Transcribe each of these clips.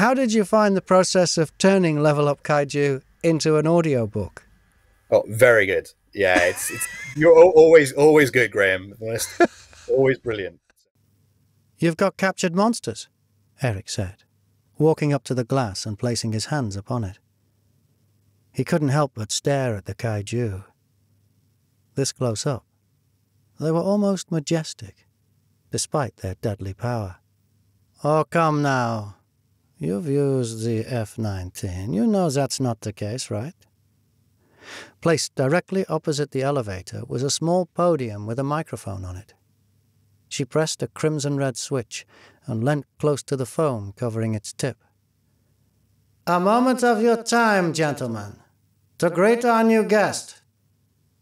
how did you find the process of turning Level Up Kaiju into an audiobook? Oh, very good. Yeah, it's, it's you're always always good, Graham. always brilliant. You've got captured monsters, Eric said, walking up to the glass and placing his hands upon it. He couldn't help but stare at the kaiju. This close up, they were almost majestic, despite their deadly power. Oh, come now. You've used the F 19. You know that's not the case, right? Placed directly opposite the elevator was a small podium with a microphone on it. She pressed a crimson red switch and leant close to the foam covering its tip. A moment of your time, gentlemen, to greet our new guest.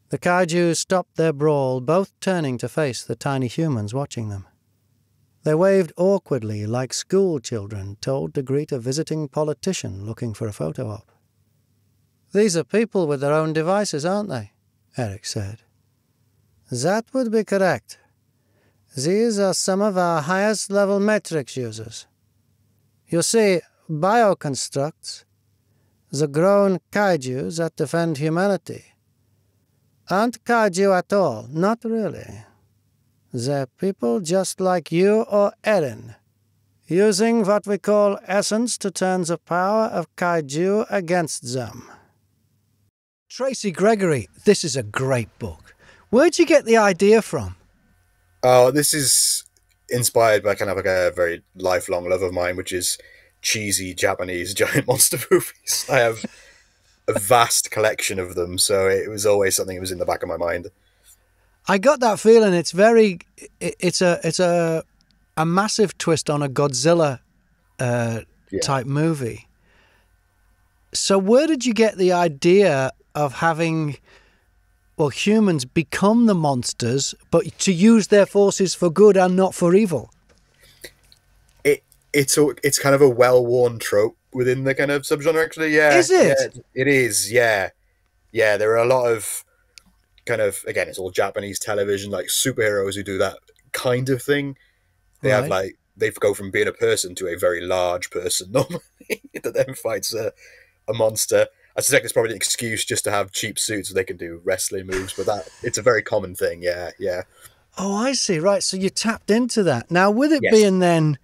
The kaiju stopped their brawl, both turning to face the tiny humans watching them. They waved awkwardly like school children told to greet a visiting politician looking for a photo op. These are people with their own devices, aren't they? Eric said. That would be correct. These are some of our highest level matrix users. You see, bioconstructs, the grown kaiju that defend humanity, aren't kaiju at all, not really. They're people just like you or Erin, using what we call essence to turn the power of kaiju against them. Tracy Gregory, this is a great book. Where'd you get the idea from? Oh, this is inspired by kind of like a very lifelong love of mine, which is cheesy Japanese giant monster movies. I have a vast collection of them, so it was always something that was in the back of my mind. I got that feeling. It's very, it's a, it's a, a massive twist on a Godzilla uh, yeah. type movie. So, where did you get the idea of having well humans become the monsters but to use their forces for good and not for evil it it's a, it's kind of a well-worn trope within the kind of subgenre actually yeah is it yeah, it is yeah yeah there are a lot of kind of again it's all japanese television like superheroes who do that kind of thing they right. have like they go from being a person to a very large person normally that then fights a, a monster I suspect it's probably an excuse just to have cheap suits so they can do wrestling moves, but that it's a very common thing. Yeah, yeah. Oh, I see. Right. So you tapped into that. Now, with it yes. being then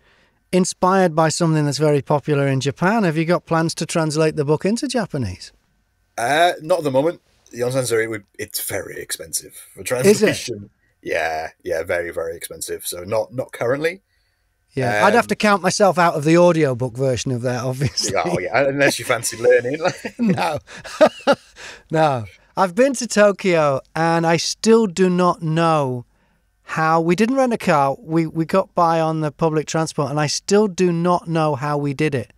inspired by something that's very popular in Japan, have you got plans to translate the book into Japanese? Uh, not at the moment. The answer it would it's very expensive for translation. Yeah, yeah, very, very expensive. So not not currently. Yeah, um, I'd have to um, count myself out of the audiobook version of that, obviously. Oh, yeah, unless you fancy learning. no, no. I've been to Tokyo and I still do not know how we didn't rent a car. We we got by on the public transport, and I still do not know how we did it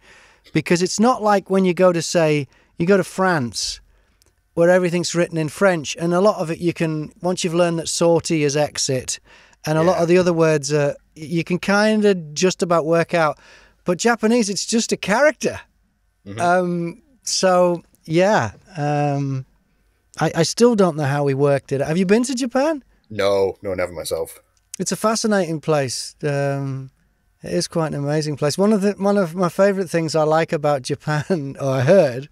because it's not like when you go to say you go to France where everything's written in French, and a lot of it you can once you've learned that sortie is exit and a yeah. lot of the other words uh, you can kind of just about work out. But Japanese, it's just a character. Mm-hmm. Um, so yeah, um, I, I still don't know how we worked it. Have you been to Japan? No, no, never myself. It's a fascinating place. Um, it is quite an amazing place. One of the one of my favorite things I like about Japan, or I heard,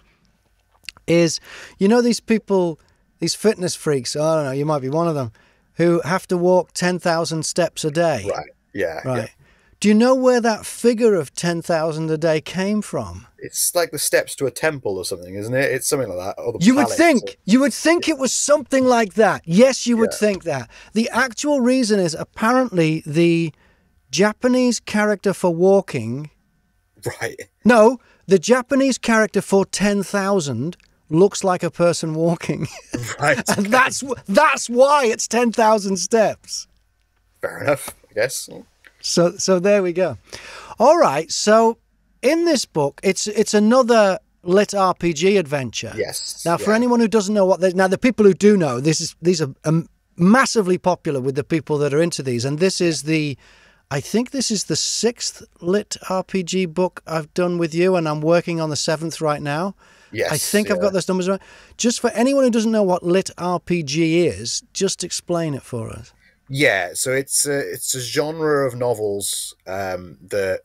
is you know these people, these fitness freaks. I don't know. You might be one of them who have to walk 10,000 steps a day. Right. Yeah. Right. Yeah. Do you know where that figure of 10,000 a day came from? It's like the steps to a temple or something, isn't it? It's something like that. you would think. Or... You would think it was something like that. Yes, you would yeah. think that. The actual reason is apparently the Japanese character for walking. Right. No, the Japanese character for 10,000 looks like a person walking. Right. and that's that's why it's 10,000 steps. Fair enough, I guess. So so there we go. All right, so in this book it's it's another lit RPG adventure. Yes. Now for yeah. anyone who doesn't know what they now the people who do know, this is these are um, massively popular with the people that are into these and this is the I think this is the sixth lit RPG book I've done with you, and I'm working on the seventh right now. Yes, I think yeah. I've got those numbers right. Just for anyone who doesn't know what lit RPG is, just explain it for us. Yeah, so it's a, it's a genre of novels um, that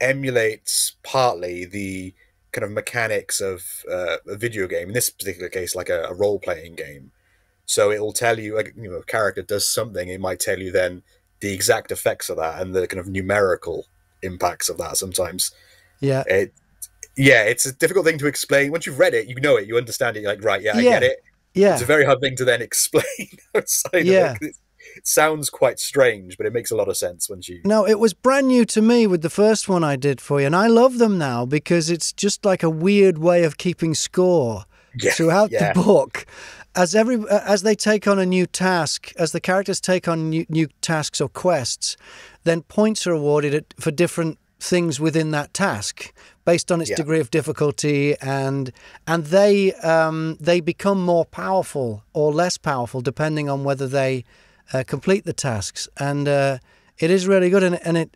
emulates partly the kind of mechanics of uh, a video game. In this particular case, like a, a role playing game. So it will tell you, like you know, a character does something. It might tell you then the exact effects of that and the kind of numerical impacts of that. Sometimes, yeah, it, yeah, it's a difficult thing to explain. Once you've read it, you know it, you understand it. You're like, right, yeah, I Yeah. get it. yeah, It's a very hard thing to then explain outside Yeah. of It, it sounds quite strange, but it makes a lot of sense once you. No, it was brand new to me with the first one I did for you, and I love them now because it's just like a weird way of keeping score Yeah, throughout yeah. the book. As every uh, as they take on a new task, as the characters take on new, new tasks or quests, then points are awarded at, for different things within that task based on its Yeah. degree of difficulty and and they um, they become more powerful or less powerful depending on whether they uh, complete the tasks and uh, it is really good and, and it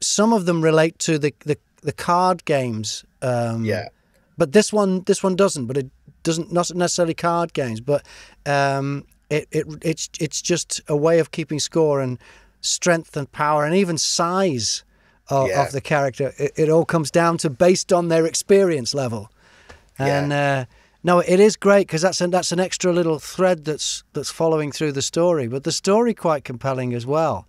some of them relate to the the, the card games um, Yeah. but this one this one doesn't but it doesn't not necessarily card games but um, it, it it's it's just a way of keeping score and strength and power and even size of, Yeah. of the character it, it all comes down to based on their experience level and uh, no it is great because that's an, that's an extra little thread that's that's following through the story but the story quite compelling as well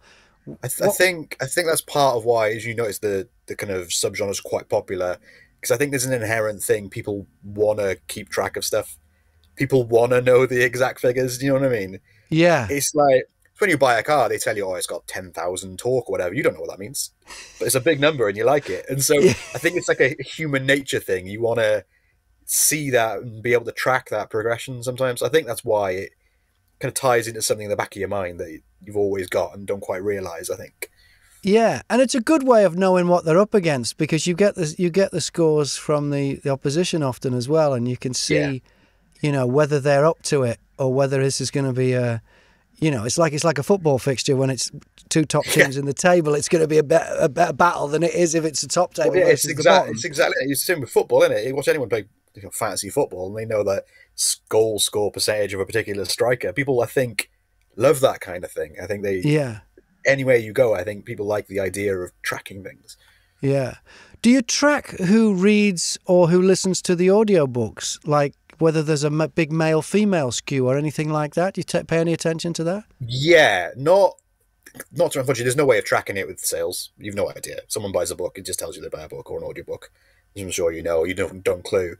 I, th- I think I think that's part of why, as you notice, the the kind of subgenre is quite popular because I think there's an inherent thing people want to keep track of stuff. People want to know the exact figures. Do you know what I mean? yeah It's like when you buy a car, they tell you, "Oh, it's got ten thousand torque or whatever." You don't know what that means, but it's a big number and you like it. And so Yeah. I think it's like a human nature thing. You want to see that and be able to track that progression. Sometimes I think that's why it kind of ties into something in the back of your mind that you've always got and don't quite realize. I think. Yeah, and it's a good way of knowing what they're up against because you get the you get the scores from the, the opposition often as well, and you can see, Yeah. you know, whether they're up to it or whether this is going to be a, you know, it's like it's like a football fixture when it's two top teams in the table. It's going to be a better a better battle than it is if it's a top table Well, yeah, it's exactly it's exactly it's the same with football, isn't it? You watch anyone play fantasy football, and they know that goal score percentage of a particular striker. People, I think, love that kind of thing. I think they Yeah, anywhere you go, I think people like the idea of tracking things. yeah. Do you track who reads or who listens to the audiobooks? Like whether there's a m- big male female skew or anything like that? Do you pay any attention to that? Yeah, not not to unfortunately. There's no way of tracking it with sales. You've no idea. Someone buys a book, it just tells you they buy a book or an audiobook. I'm sure you know, you don't don't clue.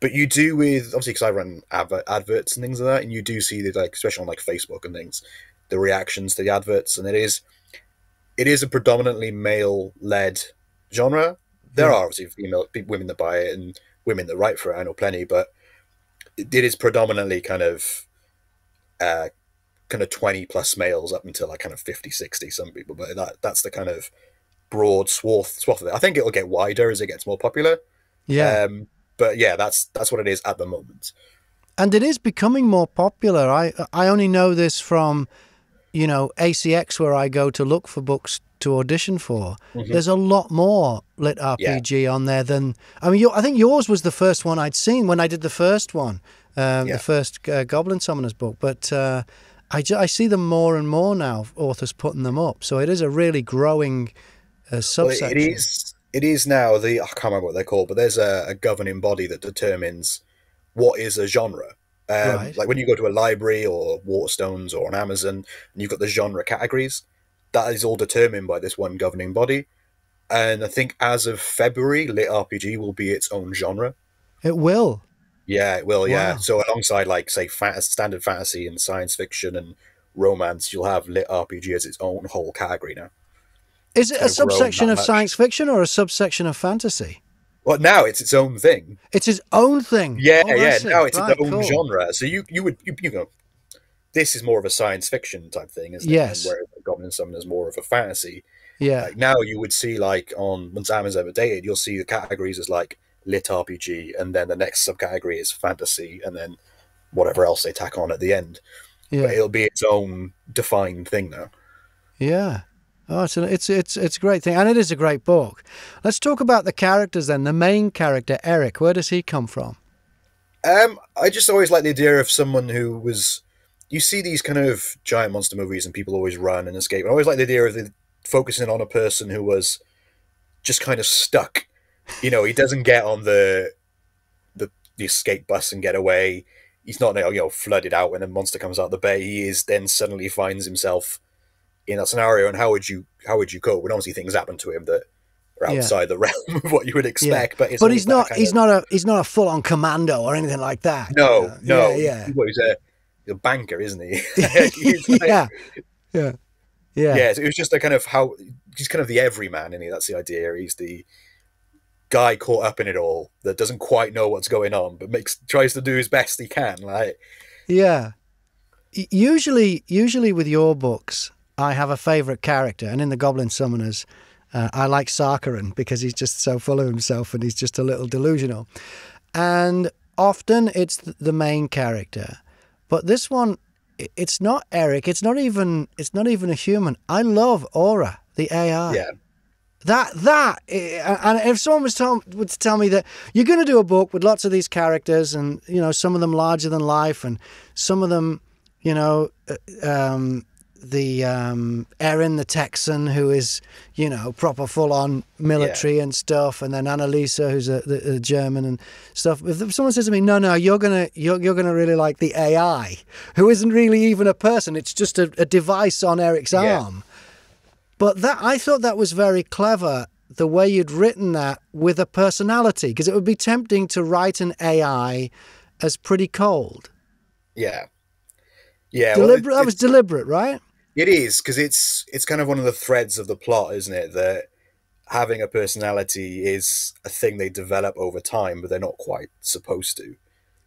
But you do with obviously because I run advert, adverts and things like that, and you do see the like especially on like Facebook and things, the reactions to the adverts, and it is it is a predominantly male led genre. There Yeah. are obviously female women that buy it and women that write for it. I know plenty, but it, is predominantly kind of uh, kind of 20 plus males up until like kind of 50 60 some people but that that's the kind of broad swath swath of it i think it'll get wider as it gets more popular Yeah. um but yeah that's that's what it is at the moment and it is becoming more popular. I I only know this from, you know, ACX where I go to look for books to audition for. Mhm. There's a lot more lit RPG on there than I mean. Your, I think yours was the first one I'd seen when I did the first one, um, Yeah. the first uh, Goblin Summoners book. But uh, I ju- I see them more and more now. Authors putting them up, so it is a really growing uh, Well, subsection. it is it is now the i can't remember what they're called but there's a, a governing body that determines what is a genre um, Right. like when you go to a library or waterstones or on amazon and you've got the genre categories that is all determined by this one governing body and i think as of february lit rpg will be its own genre It will. Yeah, it will. Yeah. Wow. So alongside like say fa- standard fantasy and science fiction and romance, you'll have lit RPG as its own whole category now. Is it a kind of grown subsection of much. science fiction or a subsection of fantasy? Well, now it's its own thing. It's its own thing. Yeah, Oh, yeah. Now it's Right, its own cool. genre. So you you would you, you know, this is more of a science fiction type thing, isn't Yes. it? And whereas Goblin Summon is more of a fantasy. Yeah, Like now you would see like on once Amazon's dated, you'll see the categories as like lit RPG, and then the next subcategory is fantasy, and then whatever else they tack on at the end. But it'll be its own defined thing now. yeah. Oh, it's, an, it's it's it's a great thing, and it is a great book. Let's talk about the characters then. The main character, Eric. Where does he come from? Um, I just always like the idea of someone who was. You see these kind of giant monster movies, and people always run and escape. I always like the idea of the, focusing on a person who was just kind of stuck. You know, he doesn't get on the the, the escape bus and get away. He's not you know flooded out when a monster comes out of the bay. He is then suddenly finds himself in that scenario. And how would you how would you cope? When obviously things happen to him that are outside yeah. the realm of what you would expect. Yeah. But but he's not he's of... not a he's not a full on commando or anything like that. No, you know? no, yeah, yeah. Well, he's a, a banker, isn't he? like, yeah, yeah. Yeah. Yeah. So it was just a kind of how he's kind of the everyman, and he? That's the idea. He's the guy caught up in it all that doesn't quite know what's going on, but makes tries to do his best he can. Like, yeah. Usually, usually with your books, I have a favorite character, and in the Goblin Summoners, uh, I like Sarkhan because he's just so full of himself and he's just a little delusional. And often it's the main character, but this one it's not Eric. It's not even. It's not even a human. I love Aura, the AI. Yeah. That that and if someone was tell, would tell me that you're going to do a book with lots of these characters and you know some of them larger than life and some of them you know uh, um, the um, Erin the Texan, who is, you know, proper full on military yeah. and stuff, and then Annalisa, who's a, the, a, German and stuff. If someone says to me, "No, no, you're gonna you're, you're gonna really like the AI, who isn't really even a person; it's just a, a device on Eric's yeah. arm." But that I thought that was very clever, the way you'd written that with a personality, because it would be tempting to write an AI as pretty cold. Yeah. Yeah, deliberate. Well, it, that was deliberate, right? It is because it's it's kind of one of the threads of the plot, isn't it? That having a personality is a thing they develop over time, but they're not quite supposed to.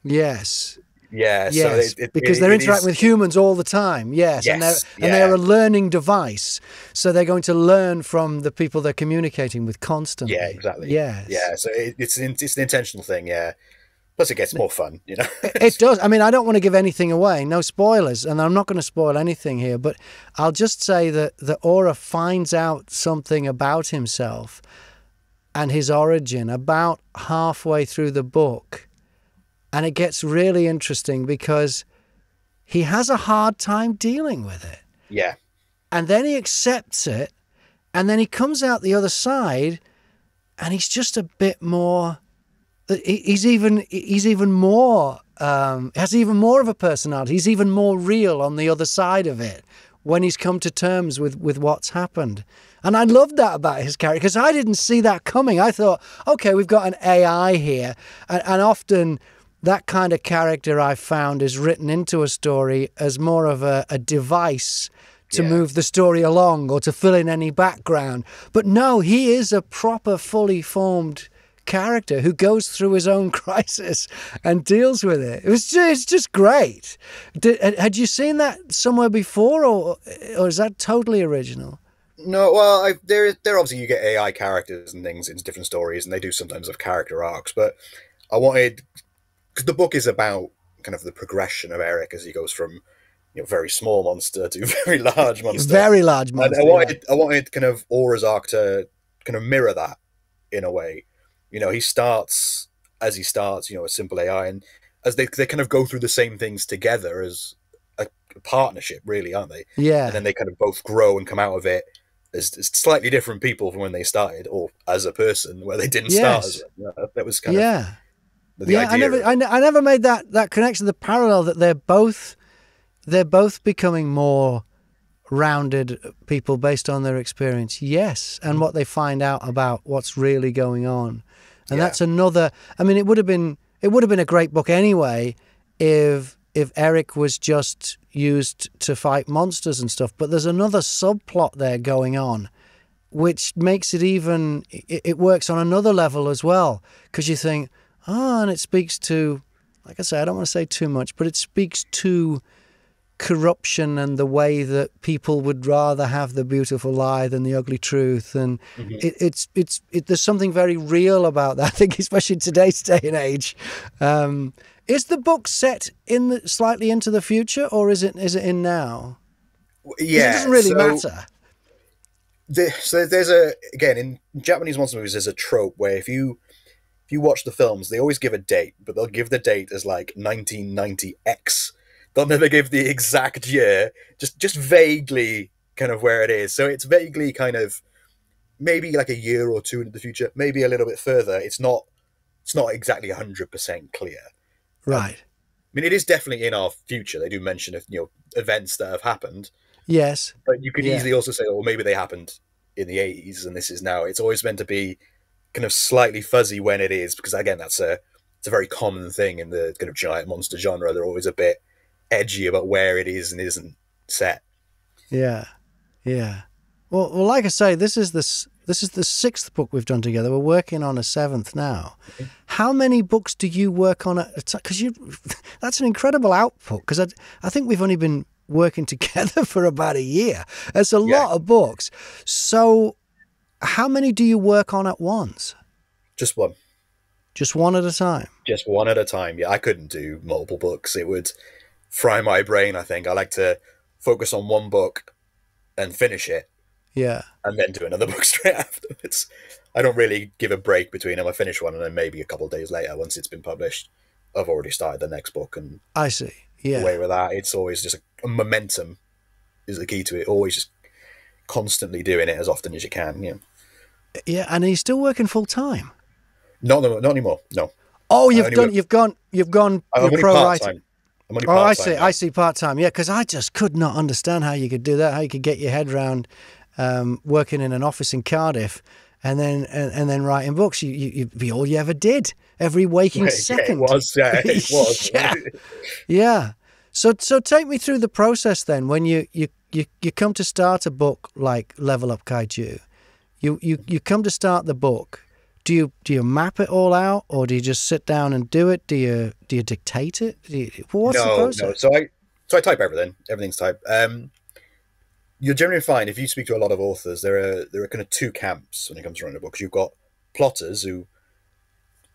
Yes. Yeah. Yes. So it, it, because it, they're interacting with humans all the time. Yes. yes and they're yeah. and they're a learning device, so they're going to learn from the people they're communicating with constantly. Yeah. Exactly. Yes. Yeah. So it's an, it's an intentional thing. Yeah. Plus, it gets more fun, you know. it does. I mean, I don't want to give anything away, no spoilers, and I'm not going to spoil anything here. But I'll just say that the Aura finds out something about himself and his origin about halfway through the book, and it gets really interesting because he has a hard time dealing with it. Yeah. And then he accepts it, and then he comes out the other side, and he's just a bit more he's even he's even more um, has even more of a personality. He's even more real on the other side of it when he's come to terms with with what's happened. And I loved that about his character because I didn't see that coming. I thought, okay, we've got an AI here, and, and often that kind of character I found is written into a story as more of a, a device to yeah. move the story along or to fill in any background. But no, he is a proper, fully formed character who goes through his own crisis and deals with it. It was just, it's just great. Did, had you seen that somewhere before, or or is that totally original? No, well, I, there, there obviously you get AI characters and things in different stories, and they do sometimes have character arcs. But I wanted because the book is about kind of the progression of Eric as he goes from you know very small monster to very large monster, very large monster. And I wanted, yeah. I wanted kind of Aura's arc to kind of mirror that in a way you know, he starts as he starts, you know, a simple AI, and as they they kind of go through the same things together as a, partnership, really, aren't they? Yeah. And then they kind of both grow and come out of it as, as slightly different people from when they started, or as a person where they didn't yes. start. As, you know, that was kind yeah. of yeah. I never, I, I never made that that connection, the parallel that they're both they're both becoming more rounded people based on their experience. Yes, and what they find out about what's really going on. And yeah. that's another. I mean, it would have been it would have been a great book anyway if if Eric was just used to fight monsters and stuff. But there's another subplot there going on, which makes it even. It, it works on another level as well because you think, oh, and it speaks to. Like I say, I don't want to say too much, but it speaks to corruption and the way that people would rather have the beautiful lie than the ugly truth and mm-hmm. it, it's it's it, there's something very real about that i think especially in today's day and age um, is the book set in the, slightly into the future or is it is it in now yeah it doesn't really so matter the, so there's a again in japanese monster movies there's a trope where if you you watch the films they always give a date but they'll give the date as like 1990x they'll never give the exact year, just just vaguely kind of where it is. So it's vaguely kind of maybe like a year or two into the future, maybe a little bit further. It's not it's not exactly hundred percent clear. Right. Um, I mean, it is definitely in our future. They do mention you know events that have happened. Yes, but you could yeah. easily also say, well, maybe they happened in the eighties, and this is now. It's always meant to be kind of slightly fuzzy when it is, because again, that's a it's a very common thing in the kind of giant monster genre. They're always a bit edgy about where it is and isn't set. Yeah, yeah. Well, well, like I say, this is this this is the sixth book we've done together. We're working on a seventh now. Okay. How many books do you work on at a time? Because you, that's an incredible output. Because I, I think we've only been working together for about a year. It's a yeah. lot of books. So, how many do you work on at once? Just one. Just one at a time. Just one at a time. Yeah, I couldn't do multiple books. It would fry my brain. I think I like to focus on one book and finish it yeah. And then do another book straight afterwards. I don't really give a break between them. I finish one and then maybe a couple of days later, once it's been published, I've already started the next book. And I see. Yeah. Away with that. It's always just a, a momentum is the key to it. Always just constantly doing it as often as you can. Yeah. Yeah, and he's still working full time. Not not anymore. No. Oh, you've done. Work, you've gone. You've gone. You're pro writing. oh, I see. Now. I see. Part time. Yeah, because I just could not understand how you could do that. How you could get your head around um, working in an office in Cardiff, and then and, and then writing books. You, you, you be all you ever did every waking yeah, second. Yeah, it was. Yeah, it was. yeah. yeah. So so take me through the process then. When you you you, you come to start a book like Level Up Kaiju, you, you you come to start the book. Do you do you map it all out, or do you just sit down and do it? Do you do you dictate it? You, what's no, the process? No, so I so I type everything. Everything's typed. Um, you'll generally find if you speak to a lot of authors, there are there are kind of two camps when it comes to writing a book. You've got plotters who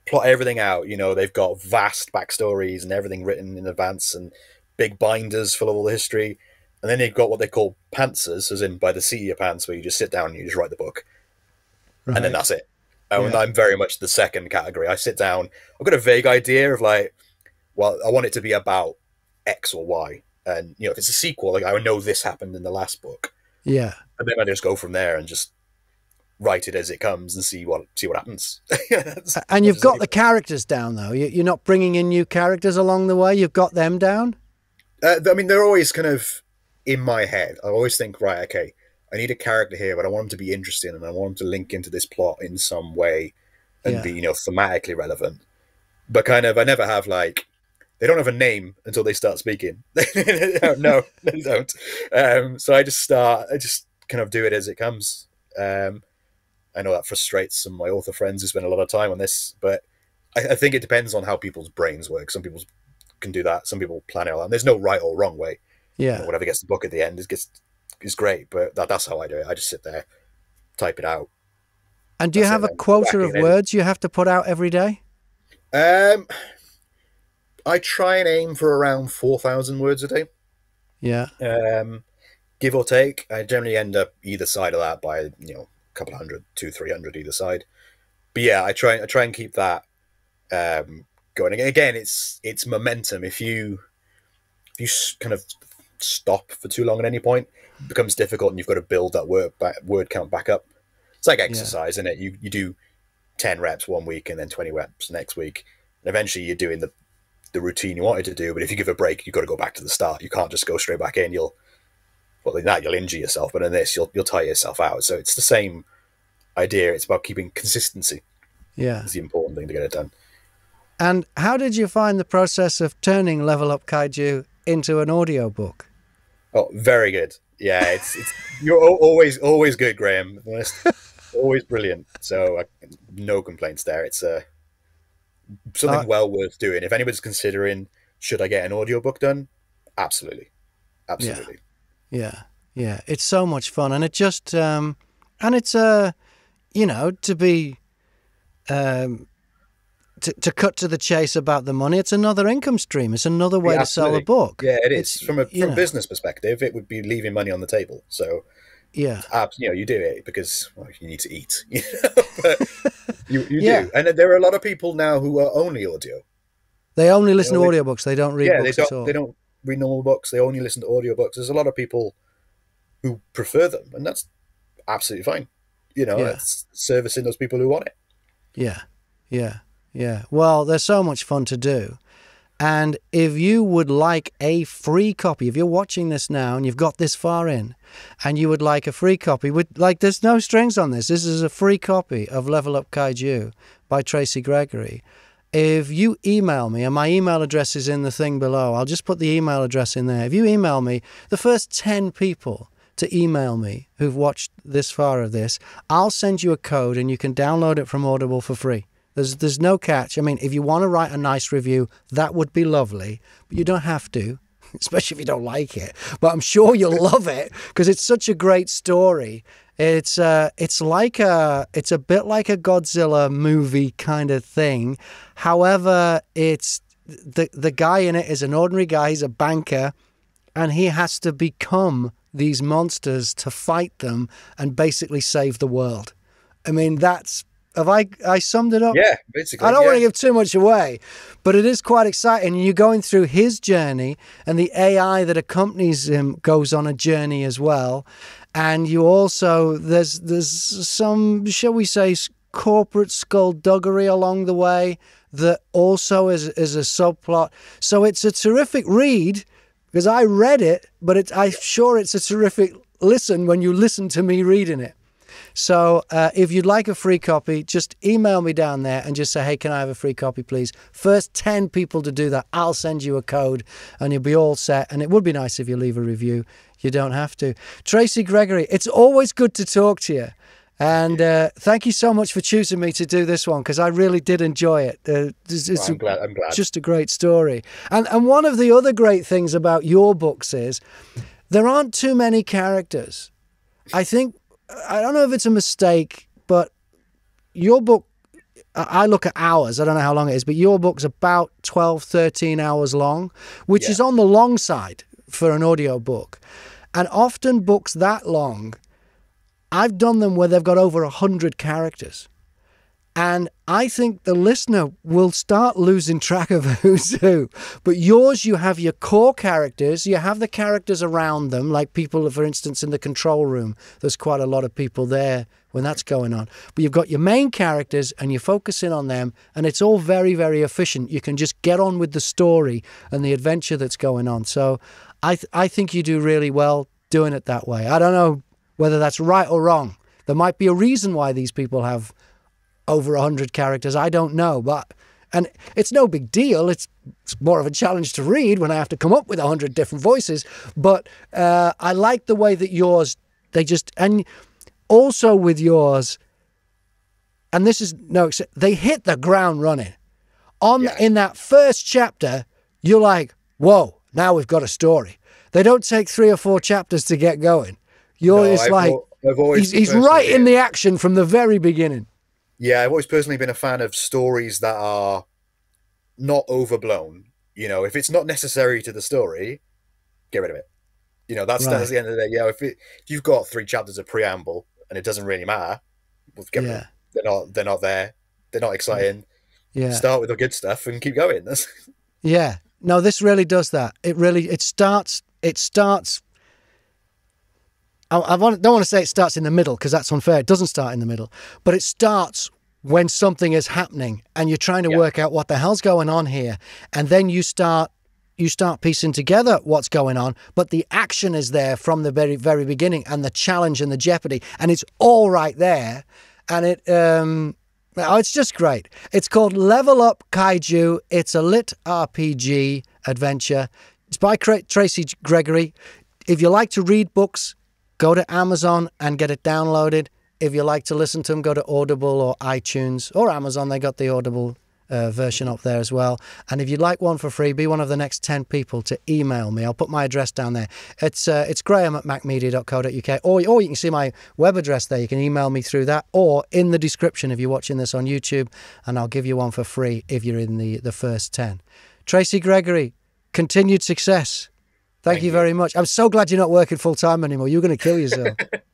plot everything out. You know, they've got vast backstories and everything written in advance and big binders full of all the history. And then they've got what they call pantsers, as in by the seat of your pants, where you just sit down and you just write the book, right. and then that's it. And yeah. I'm very much the second category. I sit down. I've got a vague idea of like, well, I want it to be about X or Y, and you know if it's a sequel like i know this happened in the last book yeah and then i just go from there and just write it as it comes and see what see what happens and you've got the characters down though you're not bringing in new characters along the way you've got them down uh, i mean they're always kind of in my head i always think right okay i need a character here but i want him to be interesting and i want him to link into this plot in some way and yeah. be you know thematically relevant but kind of i never have like they don't have a name until they start speaking. no, they don't. Um, so I just start, I just kind of do it as it comes. Um, I know that frustrates some of my author friends who spend a lot of time on this, but I, I, think it depends on how people's brains work. Some people can do that. Some people plan it out. And there's no right or wrong way. Yeah. You know, whatever gets the book at the end is gets is great, but that, that's how I do it. I just sit there, type it out. And do you have a quota of words you have to put out every day? Um, I try and aim for around four thousand words a day. Yeah. Um, give or take. I generally end up either side of that by you know a couple of hundred, two, three hundred either side. But yeah, I try. I try and keep that um, going. Again, it's it's momentum. If you if you kind of stop for too long at any point, it becomes difficult, and you've got to build that word back, word count back up. It's like exercise, yeah. isn't it? You you do ten reps one week and then twenty reps next week, and eventually you're doing the the routine you wanted to do. But if you give a break, you've got to go back to the start. You can't just go straight back in. You'll, well, in that you'll injure yourself, but in this you'll you'll tire yourself out. So it's the same idea. It's about keeping consistency. Yeah, it's the important thing to get it done. And how did you find the process of turning Level Up Kaiju into an audio book? Oh, very good. Yeah, it's it's you're always always good, Graham. always brilliant. So uh, no complaints there. It's a uh, something uh, well worth doing. If anybody's considering, should I get an audiobook done? Absolutely, absolutely. Yeah, yeah, yeah. It's so much fun, and it just um, and it's uh, you know, to be um, to, to cut to the chase about the money, it's another income stream. It's another way yeah, to sell a book. Yeah, it is. It's, from a from business perspective, it would be leaving money on the table. So yeah, you know, you do it because well, you need to eat. You know? you, you yeah. do, and there are a lot of people now who are only audio. They only listen they only, to audiobooks. They don't read. Yeah, they don't. They don't read normal books. They only listen to audiobooks. There's a lot of people who prefer them, and that's absolutely fine. you know, yeah. it's servicing those people who want it. Yeah, yeah, yeah. Well, they're so much fun to do. And if you would like a free copy, if you're watching this now and you've got this far in and you would like a free copy, with like there's no strings on this. This is a free copy of Level Up Kaiju by Tracy Gregory. If you email me, and my email address is in the thing below, I'll just put the email address in there. If you email me, the first 10 people to email me who've watched this far of this, I'll send you a code and you can download it from Audible for free. There's there's no catch. I mean, if you want to write a nice review, that would be lovely, but you don't have to, especially if you don't like it. But I'm sure you'll love it because it's such a great story. It's uh, it's like a it's a bit like a Godzilla movie kind of thing. However, it's the the guy in it is an ordinary guy. He's a banker, and he has to become these monsters to fight them and basically save the world. I mean, that's have I I summed it up? Yeah, basically. I don't yeah. want to give too much away, but it is quite exciting. You're going through his journey, and the AI that accompanies him goes on a journey as well. And you also there's there's some shall we say corporate skullduggery along the way that also is is a subplot. So it's a terrific read because I read it, but it's I'm sure it's a terrific listen when you listen to me reading it. So uh, if you'd like a free copy, just email me down there and just say, hey, can I have a free copy, please? First 10 people to do that, I'll send you a code and you'll be all set. And it would be nice if you leave a review. You don't have to. Tracy Gregory, it's always good to talk to you. And uh, thank you so much for choosing me to do this one because I really did enjoy it. Uh, it's, it's well, I'm glad. I'm glad. Just a great story. And and one of the other great things about your books is there aren't too many characters. I think I don't know if it's a mistake, but your book, I look at hours. I don't know how long it is, but your book's about 12, 13 hours long, which yeah. is on the long side for an audio book. And often books that long, I've done them where they've got over 100 characters. And I think the listener will start losing track of who's who. But yours, you have your core characters, you have the characters around them, like people, for instance, in the control room. There's quite a lot of people there when that's going on. But you've got your main characters and you're focusing on them, and it's all very, very efficient. You can just get on with the story and the adventure that's going on. So I, th- I think you do really well doing it that way. I don't know whether that's right or wrong. There might be a reason why these people have over 100 characters. I don't know, but and it's no big deal. It's, it's more of a challenge to read when I have to come up with 100 different voices. But uh, I like the way that yours, they just, and also with yours, and this is no, they hit the ground running. On yeah. in that first chapter, you're like, whoa, now we've got a story. They don't take three or four chapters to get going. You're no, I've like, he's, he's right in the action from the very beginning. Yeah, I've always personally been a fan of stories that are not overblown. You know, if it's not necessary to the story, get rid of it. You know, that's, right. that's the end of the day. Yeah, if, it, if you've got three chapters of preamble and it doesn't really matter, well, get yeah. They're not. They're not there. They're not exciting. Yeah. Start with the good stuff and keep going. That's... Yeah. No, this really does that. It really. It starts. It starts I, I don't want to say it starts in the middle because that's unfair. It doesn't start in the middle, but it starts when something is happening and you're trying to yeah. work out what the hell's going on here, and then you start you start piecing together what's going on, but the action is there from the very very beginning, and the challenge and the jeopardy, and it's all right there, and it um, oh, it's just great. It's called Level Up Kaiju. It's a lit RPG adventure. It's by Tracy Gregory. If you like to read books, Go to Amazon and get it downloaded. If you like to listen to them, go to Audible or iTunes or Amazon. They got the Audible uh, version up there as well. And if you'd like one for free, be one of the next 10 people to email me. I'll put my address down there. It's uh, it's graham at mackmedia.co.uk. Or, or you can see my web address there. You can email me through that or in the description if you're watching this on YouTube. And I'll give you one for free if you're in the, the first 10. Tracy Gregory, continued success. Thank, Thank you, you very much. I'm so glad you're not working full time anymore. You're going to kill yourself.